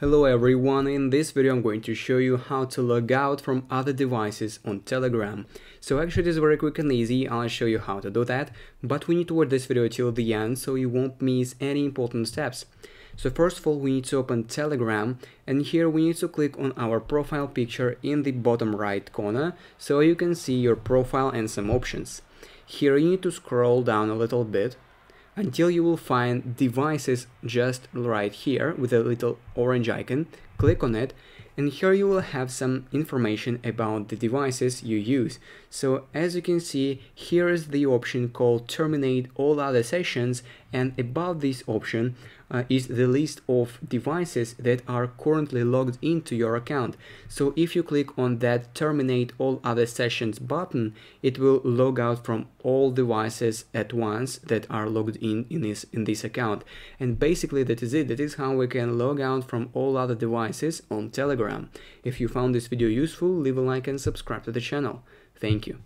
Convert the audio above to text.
Hello everyone, in this video I'm going to show you how to log out from other devices on Telegram. So actually it is very quick and easy, I'll show you how to do that, but we need to watch this video till the end so you won't miss any important steps. So first of all we need to open Telegram and here we need to click on our profile picture in the bottom right corner so you can see your profile and some options. Here you need to scroll down a little bit until you will find devices just right here with a little orange icon. Click on it and here you will have some information about the devices you use. So as you can see, here is the option called terminate all other sessions and above this option uh, is the list of devices that are currently logged into your account. So if you click on that terminate all other sessions button, it will log out from all devices at once that are logged in in this, in this account. And basically that is it. That is how we can log out from all other devices on If you found this video useful, leave a like and subscribe to the channel. Thank you.